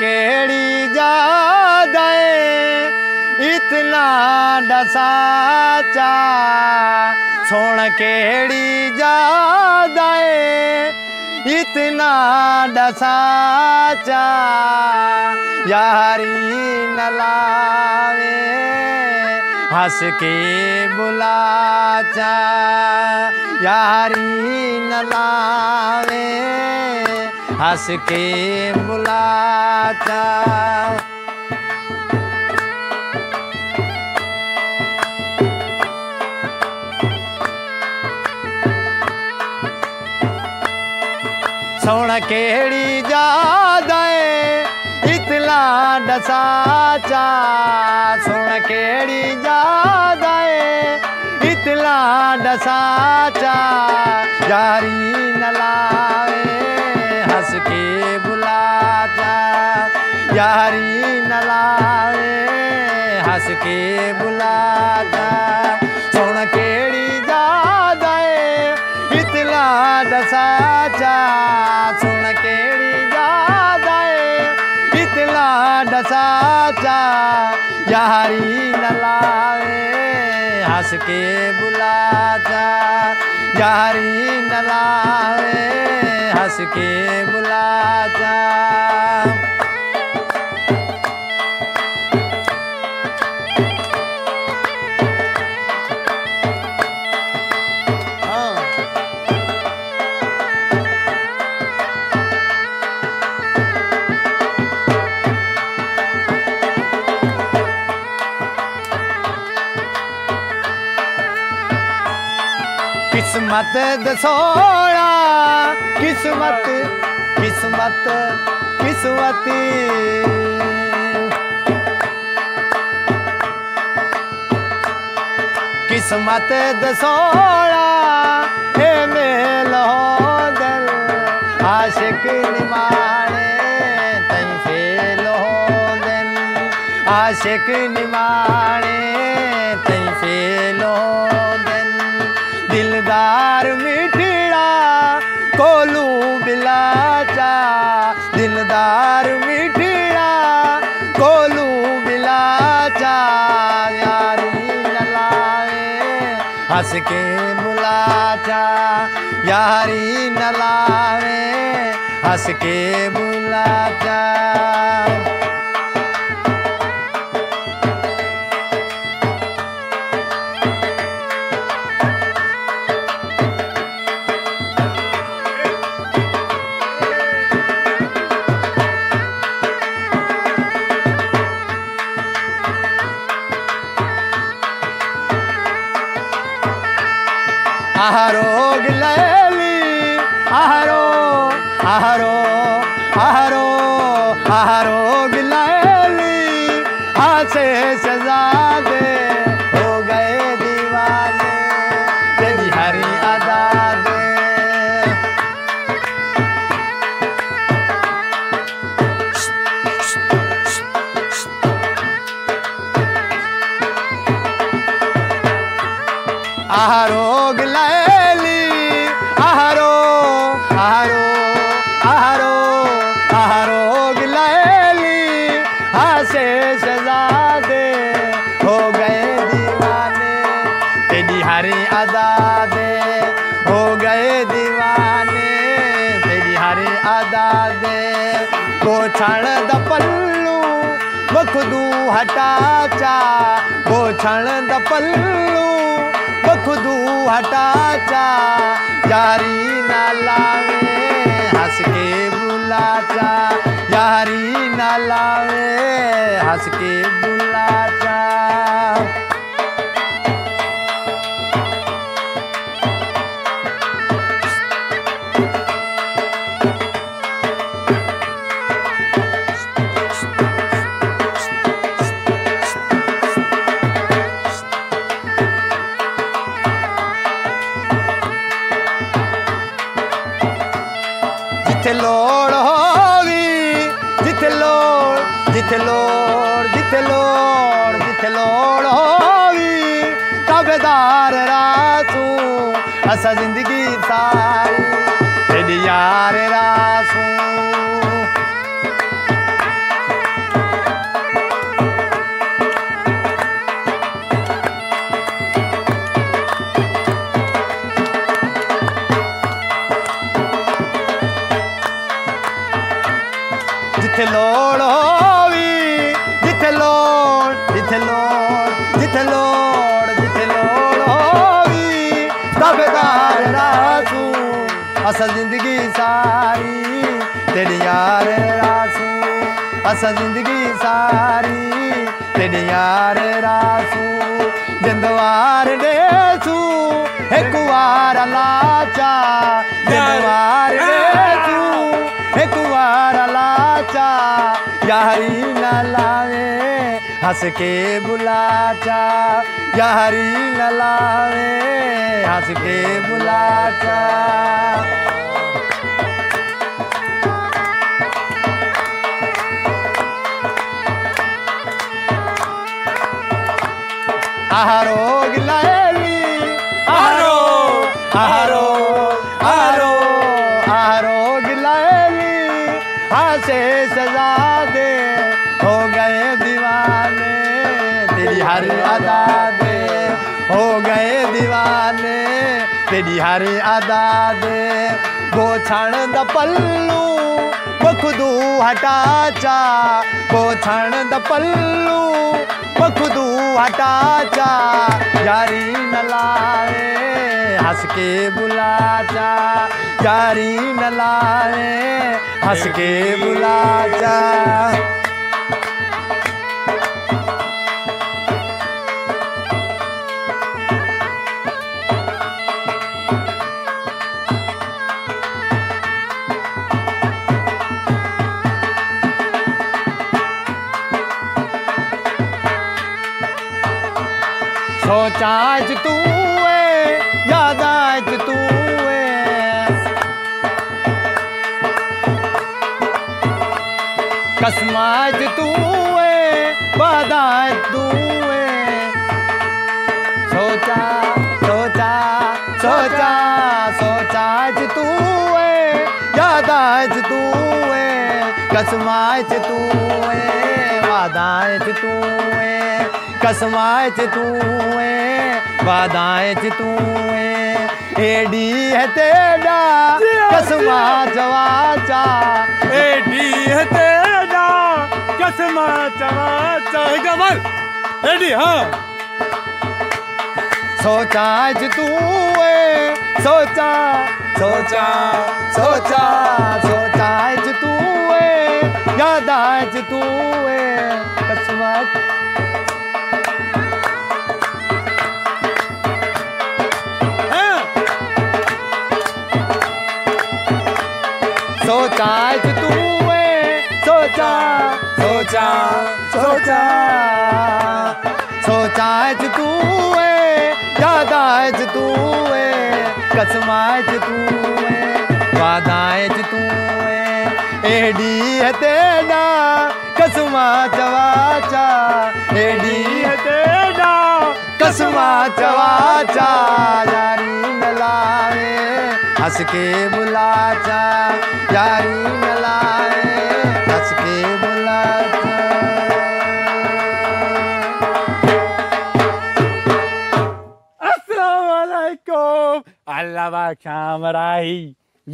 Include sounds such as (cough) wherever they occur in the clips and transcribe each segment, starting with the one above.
केड़ी जादे इतना डसाचा सुन केड़ी जादे इतना डसाचा यारी न लावे हंस के बुलाचा यारी न लावे हंस के बुलाता सोण केड़ी जा इतला डसाचा सोण केड़ी जा इतला डसाचा जारी नला यारी न लावे हंस के बुलाचा सुन केड़ी जादे इतला डसाचा सुन केड़ी जादे इतला डसाचा यारी न लावे हंस के बुलाचा यारी न लावे हंस के बुलाचा किस्मत दसोड़ा किस्मत किस्मत किस्मती। किस्मत मेलो दिल आशिक निमाणे तई फेलो दिल आशिक निमाणे तई फेलो के बुलाचा यारी न लावे हंस के बुलाचा आहारोग लैली आहारो आहारो आहारो बखुदू हटाचा को छण द पल्लू। बखुदू हटाचा यारी ना लावे, हंस के बुलाचा यारी ना हंस के अस ज़िंदगी सारी यार रासू। जिथे लोड़ो ਅਸਲ ਜ਼ਿੰਦਗੀ ਸਾਰੀ ਤੇਰੀ ਯਾਰ ਰਾਸੂ। ਅਸਲ ਜ਼ਿੰਦਗੀ ਸਾਰੀ ਤੇਰੀ ਯਾਰ ਰਾਸੂ। ਜਿੰਦਵਾਰ ਦੇ ਸੂ ਇੱਕ ਵਾਰ ਲਾਚਾ। ਜਿੰਦਵਾਰ ਦੇ ਸੂ ਇੱਕ ਵਾਰ ਲਾਚਾ। ਯਾਰੀ ਨਾ ਲਾਵੇ हंस के बुलाचा यारी नलावे। हंस के बुलाचा। आहारो तेरी हर अदा दे हो गए दीवाने। तेरी हर अदा दे वो छण द पल्लू बखुदू हटा चा। वो छण द पल्लू बखुदू हटा चा। यारी न लावे, हंस के बुला चा। यारी न लावे, हंस के बुला सोचा च तू यादा तू है। कसमा तू वादा तू सोचा सोचा सोचा सोचा च तू है, यादा च तू कसमा च तू वादा च तू कसमाए च तू है वादाए च तू है एडी है तेरा कसमा जवाचा एडी है तेरा कसमा चवाचा। गमल एडी हाँ। सोचा च तू है सोचा सोचा सोचा सोचा च तू है यादा च तू है कसमा सोचा च तू है सोचा। सोचा सोचा। सोचा च तू है यादा च तू है कसमा च तू है तू है। एडी है तेरा कसमा चवाचा एडी है तेरा कसमा चवाचा यारी न हंस के बुलाचा यारी न लावे हंस के बुलाचा। अस्सलाम वालेकुम अल्लाह शाम राही।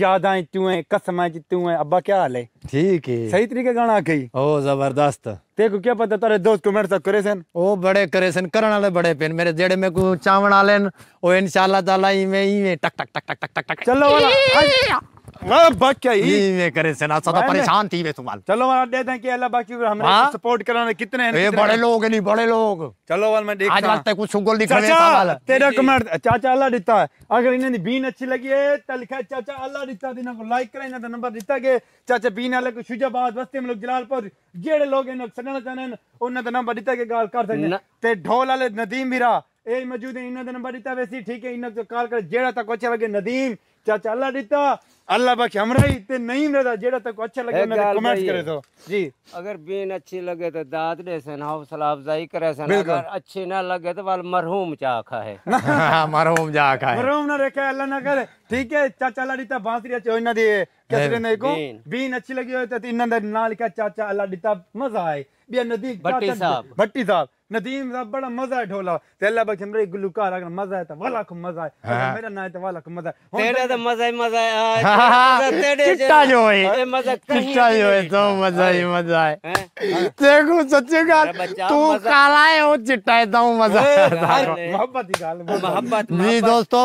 यादां तू है कसम है तू है अब्बा क्या हाल है? ठीक है। सही तरीके गाना कही। ओ ज़बरदस्त। देखो क्या पता तेरे दोस्त को मेरे साथ करे सन? ओ बड़े करे सन करण वाले बड़े पेन मेरे जेड़े में को चावण वाले ओ इंशाल्लाह ताला ही में ही में टक टक टक टक टक टक। चलो वाला। (laughs) ही? करे सन तो परेशान थी वे तुम्हाल चलो वाला दे दें कि अल्लाह बाकी हमें हाँ? सपोर्ट कराने कितने हैं ए कितने बड़े हैं? नहीं बड़े लोग। चलो वाल मैं देखता आज हूँ। वास्ते कुछ सुगल दिख रहे सवाल तेरा कमेंट चाचा अल्लाह दिता है। अगर इन्हें बीन अच्छी लगी है तो लिखा है चाचा अल्लाह दिता दिना को लाइक करें ना तो नंबर दिता के चाचा बीन वाले को शुजाबाद बस्ती में लोग जलालपुर जेड़े लोग इन सड़ना चाहते उन्हें तो नंबर दिता के गाल कर सकते ते ढोल वाले नदीम भी रहा। ए मौजूद है इन्हें नंबर दिता वैसे ठीक है इन्हें तो कॉल कर जेड़ा तक अच्छा लगे नदीम चाचा अल्लाह दिता अल्लाह बाकी हमरा ही ते नहीं रहता जेड़ा तक अच्छा लगे एक कमेंट करे तो। जी अगर बीन अच्छी लगे तो दाद दे सन हौसला अफजाई करे सन। अगर अच्छी ना लगे तो वाल मरहूम चाखा है। (laughs) मरहूम जा खाए मरहूम ना रखे अल्लाह ना करे। ठीक है चाचा अल्लाह दिता बांसुरी अच्छी होना दी कैसे ने को बीन। अच्छी लगी हो तो इन्ना दे ना लिखा चाचा अल्लाह दिता मज़ा आए। बिया नदी भट्टी साहब। भट्टी साहब। नदीम साहब बड़ा मज़ा है ढोला। ते अल्लाह बख्श मेरे गुलकार अगर मज़ा है तो वाला को मज़ा है। हाँ। मेरा ना है तो वाला को मज़ा है। तेरे तो मज़ा ही मज़ा है। तेरे चिट्टा जो है। मज़ा कहीं चिट्टा जो है तो मज़ा ही मज़ा हैं? हाँ। देखो सच्चे बात तू काला है और चिट्टा है तुम मज़ा। मोहब्बत की गाल मोहब्बत। जी दोस्तों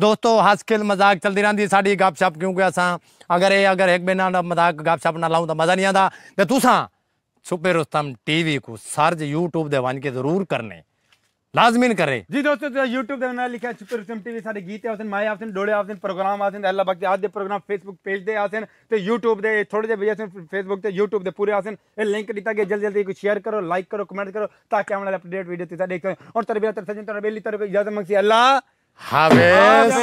दोस्तों हंस खेल मज़ाक चलती रहंदी साडी गपशप क्योंकि असा? अगर ये अगर एक बिना मज़ाक गपशप ना लाऊं तो मज़ा नहीं आंदा। ते तुसा सुपर रुस्तम टीवी को सर्च यूट्यूब दे वन के ज़रूर करने। लाजमीन करे। जी दोस्तों तो यूट्यूब चैनल लिखा है चुकर टीवी सारे गीत आसन माए आसन डोले आसन प्रोग्राम आसन अल्लाह भक्ति आज दे प्रोग्राम फेसबुक पेज दे आसन ते यूट्यूब दे थोड़े जे भेजे फेसबुक ते यूट्यूब दे पूरे आसन ए लिंक दिता गया जल्दी जल्दी कुछ शेयर करो लाइक करो कमेंट करो ताकि हमारे अपडेट वीडियो तिसा देख। और तरबियत तरसजन तरबेली तरबे इजाज़त मंगसी अल्लाह हाफिज।